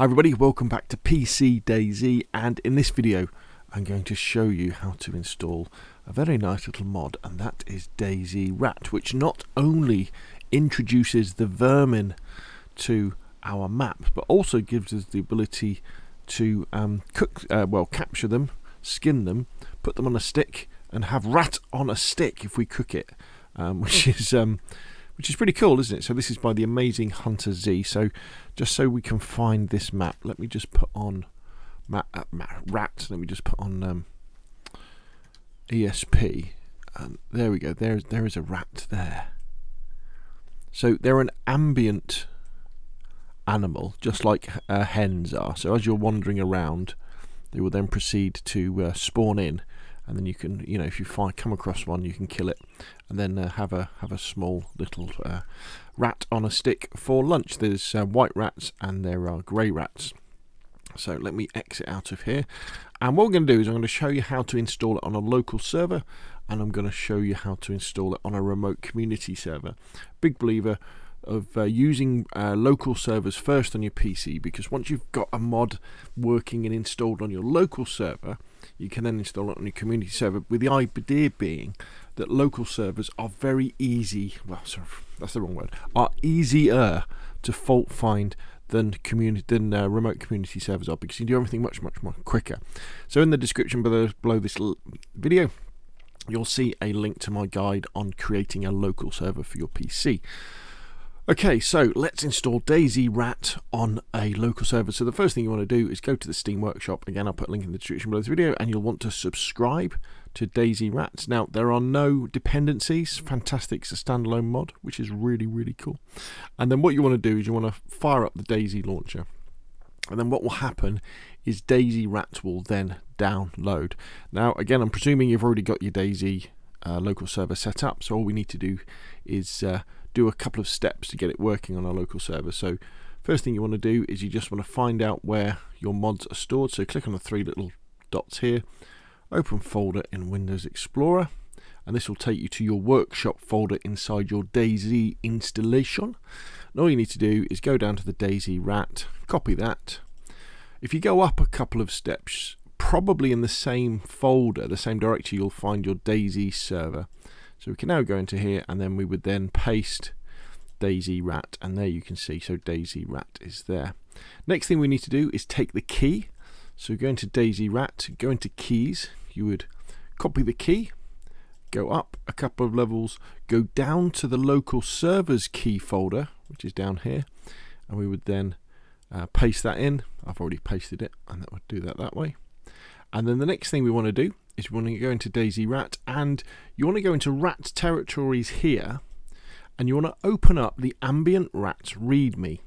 Hi everybody, welcome back to PC DayZ and in this video I'm going to show you how to install a very nice little mod and that is DayZ Rat which not only introduces the vermin to our map but also gives us the ability to um, cook, uh, well capture them, skin them, put them on a stick and have rat on a stick if we cook it um, which is um, which is pretty cool, isn't it? So this is by the amazing HunterZ. So just so we can find this map, let me just put on map, uh, rat. Let me just put on um, ESP, and there we go. There, there is a rat there. So they're an ambient animal, just like uh, hens are. So as you're wandering around, they will then proceed to uh, spawn in and then you can you know if you find come across one you can kill it and then uh, have a have a small little uh, rat on a stick for lunch. There's uh, white rats and there are grey rats. So let me exit out of here. And what we're going to do is I'm going to show you how to install it on a local server and I'm going to show you how to install it on a remote community server. Big believer of uh, using uh, local servers first on your PC because once you've got a mod working and installed on your local server you can then install it on your community server with the idea being that local servers are very easy well sorry that's the wrong word are easier to fault find than community than uh, remote community servers are because you can do everything much much more quicker. So in the description below, below this video you'll see a link to my guide on creating a local server for your PC Okay, so let's install DayZ Rat on a local server. So the first thing you want to do is go to the Steam Workshop. Again, I'll put a link in the description below this video, and you'll want to subscribe to DayZ Rat. Now, there are no dependencies. Fantastic. It's a standalone mod, which is really, really cool. And then what you want to do is you want to fire up the DayZ launcher. And then what will happen is DayZ Rat will then download. Now, again, I'm presuming you've already got your DayZ uh, local server set up. So all we need to do is... Uh, do a couple of steps to get it working on our local server. So first thing you want to do is you just want to find out where your mods are stored. So click on the three little dots here, open folder in Windows Explorer, and this will take you to your workshop folder inside your DayZ installation. And all you need to do is go down to the DayZ rat, copy that. If you go up a couple of steps, probably in the same folder, the same directory, you'll find your DayZ server. So we can now go into here and then we would then paste DayZ Rat and there you can see so DayZ Rat is there. Next thing we need to do is take the key. So go into DayZ Rat, go into keys, you would copy the key, go up a couple of levels, go down to the local servers key folder, which is down here, and we would then uh, paste that in. I've already pasted it, and that would do that that way. And then the next thing we want to do is we want to go into DayZ Rat and you want to go into rat territories here and you want to open up the ambient rats readme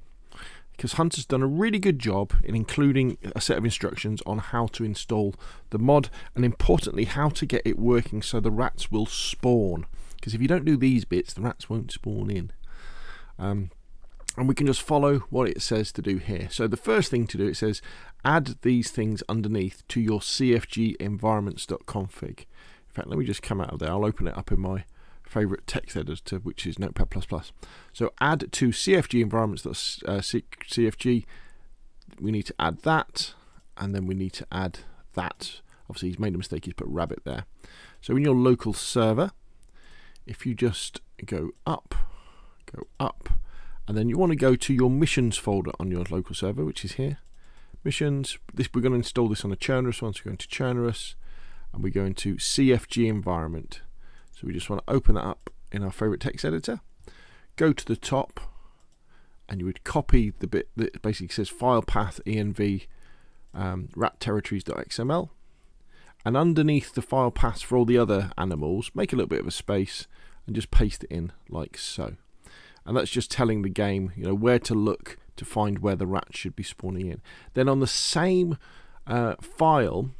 because Hunter's done a really good job in including a set of instructions on how to install the mod and importantly how to get it working so the rats will spawn. Because if you don't do these bits the rats won't spawn in. Um, and we can just follow what it says to do here. So the first thing to do, it says add these things underneath to your cfg environments.config. In fact, let me just come out of there. I'll open it up in my favorite text editor, which is Notepad++. So add to cfg environments.cfg. Uh, we need to add that, and then we need to add that. Obviously, he's made a mistake. He's put rabbit there. So in your local server, if you just go up, go up, and then you want to go to your missions folder on your local server which is here. Missions this we're going to install this on a Chernarus one so we're going to Chernarus and we're going to CFG environment. So we just want to open that up in our favorite text editor go to the top and you would copy the bit that basically says file path env um, rat territories.xml and underneath the file path for all the other animals make a little bit of a space and just paste it in like so and that's just telling the game you know where to look to find where the rats should be spawning in. Then on the same uh, file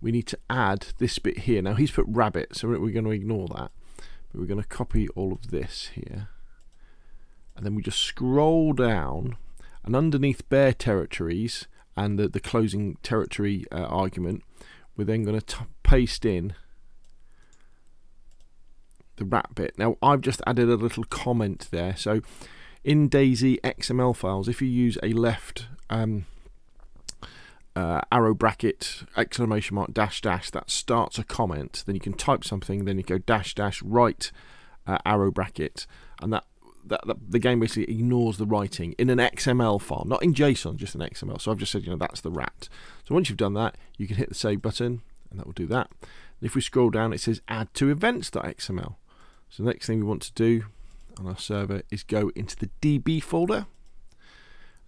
we need to add this bit here. Now he's put rabbit so we're going to ignore that. But we're going to copy all of this here. And then we just scroll down and underneath bear territories and the, the closing territory uh, argument we're then going to paste in the rat bit. Now I've just added a little comment there. So in DayZ XML files, if you use a left um, uh, arrow bracket, exclamation mark, dash dash, that starts a comment. Then you can type something, then you go dash dash, right uh, arrow bracket, and that, that, that the game basically ignores the writing in an XML file, not in JSON, just an XML. So I've just said, you know, that's the rat. So once you've done that, you can hit the save button, and that will do that. And if we scroll down, it says add to events.xml. So the next thing we want to do on our server is go into the DB folder.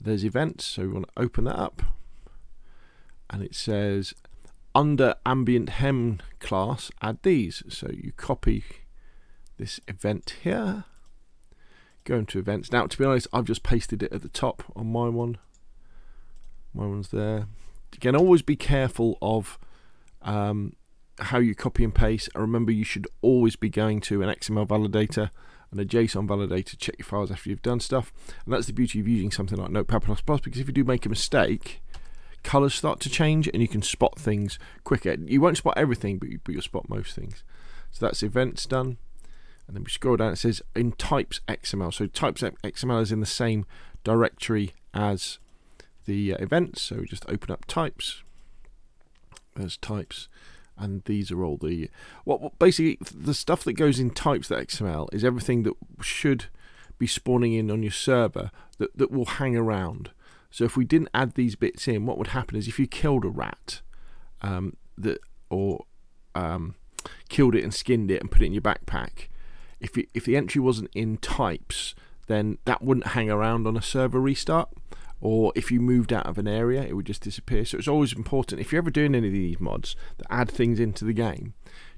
There's events, so we want to open that up. And it says under ambient hen class add these. So you copy this event here. Go into events. Now to be honest I've just pasted it at the top on my one. My one's there. Again always be careful of um, how you copy and paste and remember you should always be going to an XML validator and a JSON validator check your files after you've done stuff and that's the beauty of using something like Notepad++ because if you do make a mistake colors start to change and you can spot things quicker. You won't spot everything, but, you, but you'll spot most things. So that's events done. And then we scroll down, it says in types XML. So types XML is in the same directory as the uh, events. So we just open up types. There's types. And these are all the what, what basically the stuff that goes in types XML is everything that should be spawning in on your server that, that will hang around. So if we didn't add these bits in, what would happen is if you killed a rat, um, that or um, killed it and skinned it and put it in your backpack, if it, if the entry wasn't in types, then that wouldn't hang around on a server restart. Or if you moved out of an area, it would just disappear. So it's always important if you're ever doing any of these mods that add things into the game.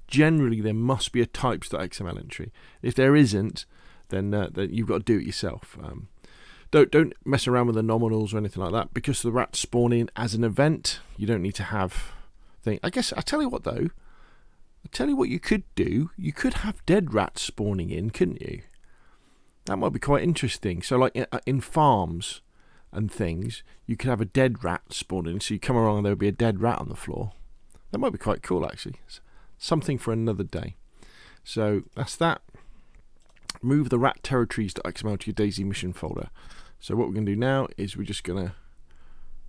Generally, there must be a types.xml entry. If there isn't, then, uh, then you've got to do it yourself. Um, don't don't mess around with the nominals or anything like that because the rats spawn in as an event. You don't need to have thing. I guess I tell you what though. I tell you what you could do. You could have dead rats spawning in, couldn't you? That might be quite interesting. So like in, uh, in farms and things, you could have a dead rat spawning. So you come along and there would be a dead rat on the floor. That might be quite cool actually. Something for another day. So that's that move the rat territories.xml to your DayZ mission folder. So what we're going to do now is we're just going to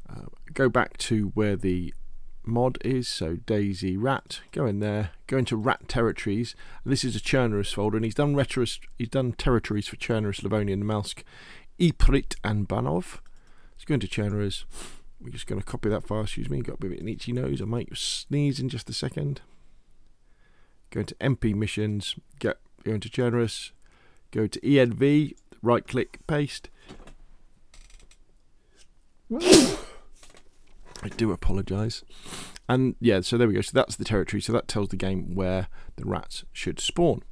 uh, go back to where the mod is, so DayZ rat, go in there, go into rat territories. This is a Chernarus folder, and he's done he's done territories for Chernarus, Livonia, Namalsk, Iprit, and Banov. Let's go into. We're just going to copy that file, excuse me, got a bit of an itchy nose, I might sneeze in just a second. Go into MP missions, get go into Chernarus, go to env, right click, paste, I do apologise. And yeah, so there we go. So that's the territory. So that tells the game where the rats should spawn.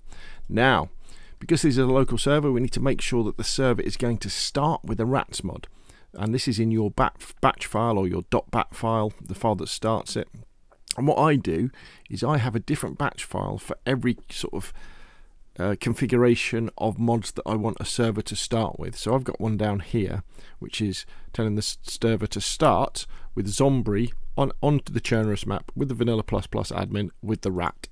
Now, because this is a local server, we need to make sure that the server is going to start with a rats mod. And this is in your batch file or your .bat file, the file that starts it. And what I do is I have a different batch file for every sort of uh, configuration of mods that I want a server to start with. So I've got one down here, which is telling the server to start with Zombie on onto the Chernarus map with the Vanilla++ plus admin with the rat.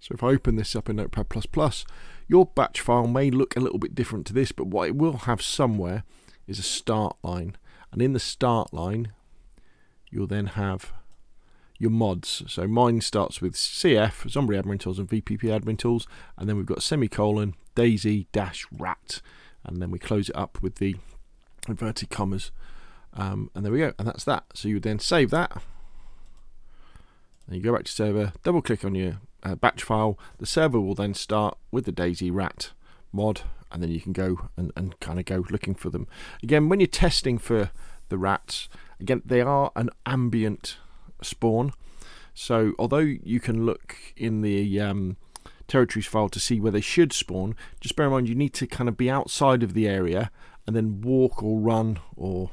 So if I open this up in Notepad++, Plus, your batch file may look a little bit different to this, but what it will have somewhere is a start line. And in the start line, you'll then have your mods. So mine starts with CF, Zombie Admin Tools and VPP Admin Tools, and then we've got semicolon, DayZ, dash rat, and then we close it up with the inverted commas. Um, and there we go, and that's that. So you would then save that, and you go back to server, double click on your uh, batch file. The server will then start with the DayZ rat mod, and then you can go and, and kind of go looking for them. Again, when you're testing for the rats, again, they are an ambient spawn. So although you can look in the um, territories file to see where they should spawn, just bear in mind you need to kind of be outside of the area and then walk or run or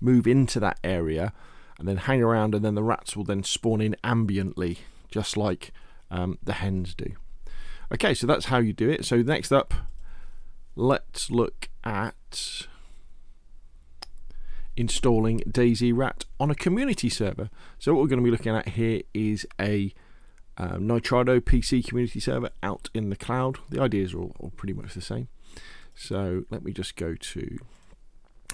move into that area and then hang around and then the rats will then spawn in ambiently just like um, the hens do. Okay, so that's how you do it. So next up, let's look at installing DayZ Rat on a community server. So what we're going to be looking at here is a um, Nitrado PC community server out in the cloud. The ideas are all, all, pretty much the same. So let me just go to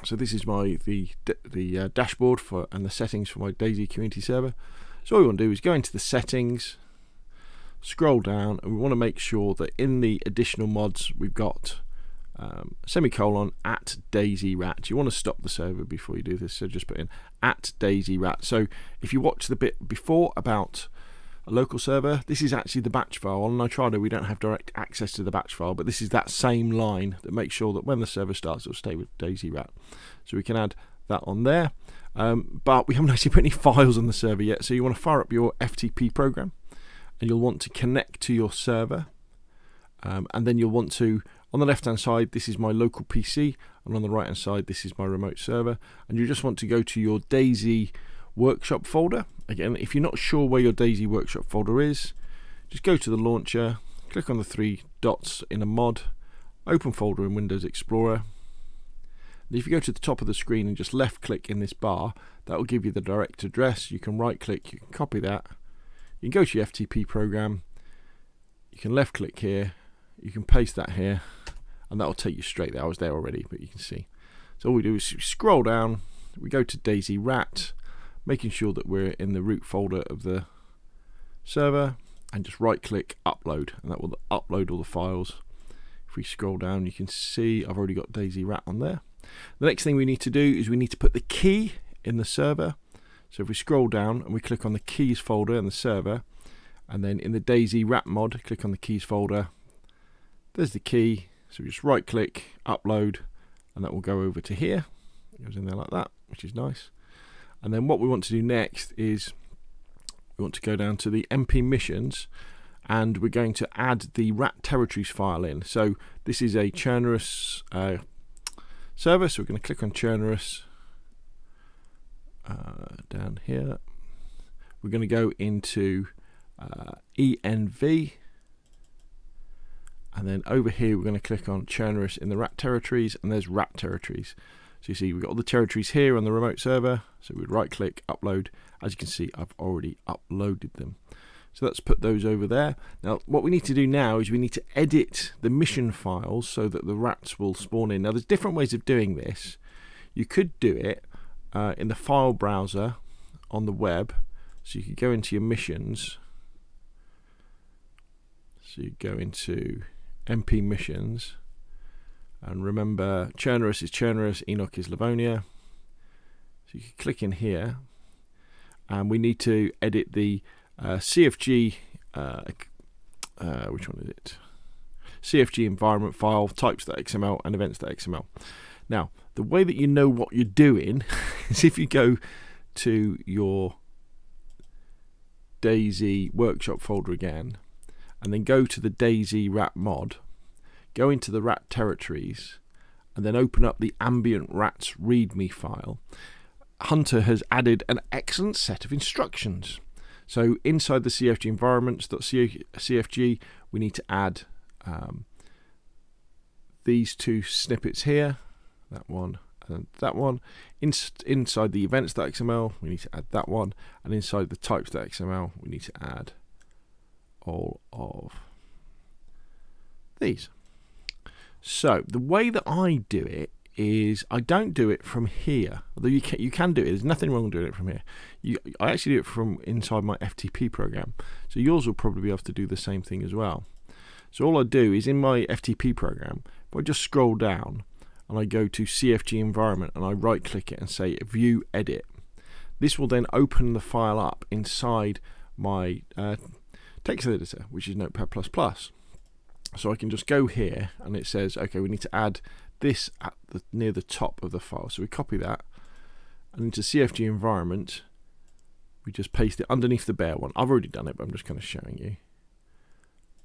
So this is my the the uh, dashboard for and the settings for my DayZ community server. So all we want to do is go into the settings, scroll down, and we want to make sure that in the additional mods we've got um, semicolon at DayZ rat. You want to stop the server before you do this, so just put in at DayZ rat. So if you watch the bit before about a local server, this is actually the batch file. On Nitrado, we don't have direct access to the batch file, but this is that same line that makes sure that when the server starts, it'll stay with DayZ rat. So we can add that on there. Um, but we haven't actually put any files on the server yet, so you want to fire up your FTP program, and you'll want to connect to your server, um, and then you'll want to on the left hand side, this is my local PC, and on the right hand side, this is my remote server. And you just want to go to your DayZ workshop folder. Again, if you're not sure where your DayZ workshop folder is, just go to the launcher, click on the three dots in a mod, open folder in Windows Explorer. And if you go to the top of the screen and just left click in this bar, that will give you the direct address. You can right click, you can copy that. You can go to your FTP program, you can left click here, you can paste that here and that'll take you straight there. I was there already, but you can see. So all we do is scroll down, we go to DayZ Rat, making sure that we're in the root folder of the server, and just right click upload, and that will upload all the files. If we scroll down, you can see I've already got DayZ Rat on there. The next thing we need to do is we need to put the key in the server. So if we scroll down and we click on the keys folder in the server, and then in the DayZ Rat mod, click on the keys folder, there's the key. So just right click, upload, and that will go over to here. It goes in there like that, which is nice. And then what we want to do next is we want to go down to the MP missions and we're going to add the rat territories file in. So this is a Chernarus uh, server, so we're going to click on Chernarus uh, down here. We're going to go into uh, ENV and then over here we're going to click on Chernarus in the rat territories and there's rat territories. So you see we've got all the territories here on the remote server. So we'd right click upload. As you can see I've already uploaded them. So let's put those over there. Now what we need to do now is we need to edit the mission files so that the rats will spawn in. Now there's different ways of doing this. You could do it uh, in the file browser on the web. So you could go into your missions. So you go into MP missions. And remember, Chernarus is Chernarus, Enoch is Livonia. So you can click in here. And we need to edit the uh, CFG, uh, uh, which one is it? CFG environment file, types.xml, and events.xml. Now, the way that you know what you're doing is if you go to your DayZ workshop folder again and then go to the DayZ rat mod, go into the rat territories, and then open up the ambient rats readme file, Hunter has added an excellent set of instructions. So inside the CFG environments.cfg, we need to add um, these two snippets here, that one and that one. In, inside the events.xml, we need to add that one, and inside the types.xml, we need to add all of these. So the way that I do it is I don't do it from here. Although you can, you can do it. There's nothing wrong doing it from here. You, I actually do it from inside my FTP program. So yours will probably be able to do the same thing as well. So all I do is in my FTP program, if I just scroll down and I go to CFG environment and I right click it and say view edit, this will then open the file up inside my uh, text editor, which is Notepad++. So I can just go here and it says, okay, we need to add this at the near the top of the file. So we copy that and into CFG environment, we just paste it underneath the bear one. I've already done it, but I'm just kind of showing you.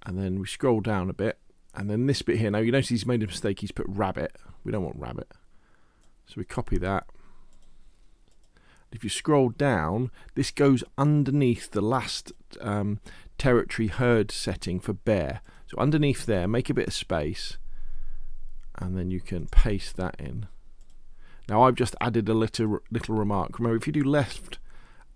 And then we scroll down a bit, and then this bit here. Now you notice he's made a mistake. He's put rabbit. We don't want rabbit. So we copy that. If you scroll down, this goes underneath the last um, territory herd setting for bear. So underneath there, make a bit of space, and then you can paste that in. Now I've just added a little little remark. Remember, if you do left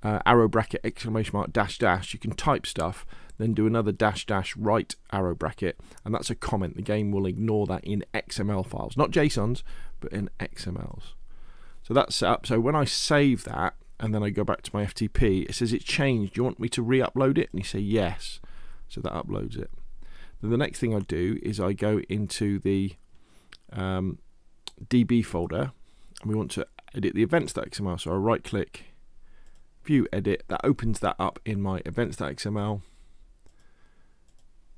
uh, arrow bracket exclamation mark dash dash, you can type stuff, then do another dash dash right arrow bracket, and that's a comment. The game will ignore that in XML files, not JSONs, but in XMLs. So that's set up. So when I save that and then I go back to my FTP, it says it changed. Do you want me to re-upload it? And you say yes. So that uploads it. Then the next thing I do is I go into the um, DB folder and we want to edit the events.xml. So I right click, view edit, that opens that up in my events.xml.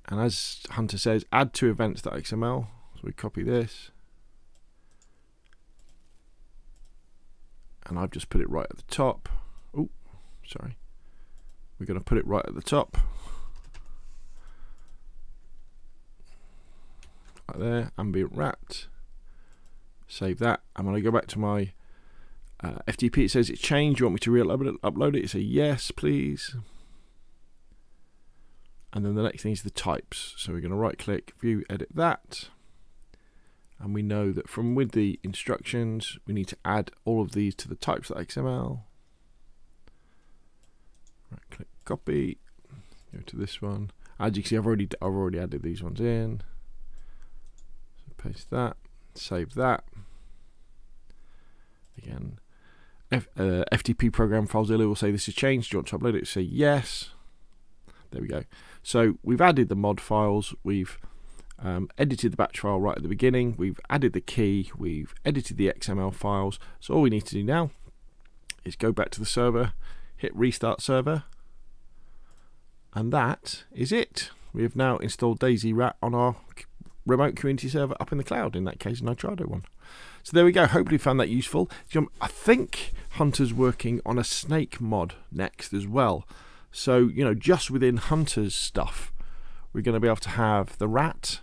And as Hunter says, add to events.xml. So we copy this. And I've just put it right at the top. Oh, sorry. We're going to put it right at the top. Right there, ambient rat. Save that. And when I go back to my uh, FTP, it says it's changed. You want me to re-upload it? Upload it? Say yes, please. And then the next thing is the types. So we're going to right click, view, edit that. And we know that from with the instructions, we need to add all of these to the types.xml. Right click, copy, go to this one. As you can see, I've already I've already added these ones in. So paste that, save that. Again, F, uh, FTP program FileZilla will say this has changed. Do you want to upload it? Say yes. There we go. So we've added the mod files, we've um, edited the batch file right at the beginning, we've added the key, we've edited the XML files. So all we need to do now is go back to the server, hit restart server, and that is it. We have now installed DayZ Rat on our remote community server up in the cloud, in that case, Nitrado one. So there we go. Hopefully you found that useful. I think Hunter's working on a snake mod next as well. So, you know, just within Hunter's stuff, we're going to be able to have the rat,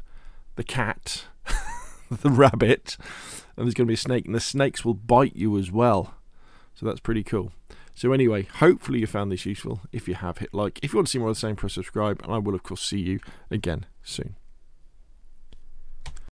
the cat, the rabbit, and there's going to be a snake, and the snakes will bite you as well. So that's pretty cool. So anyway, hopefully you found this useful. If you have, hit like. If you want to see more of the same, press subscribe, and I will of course see you again soon.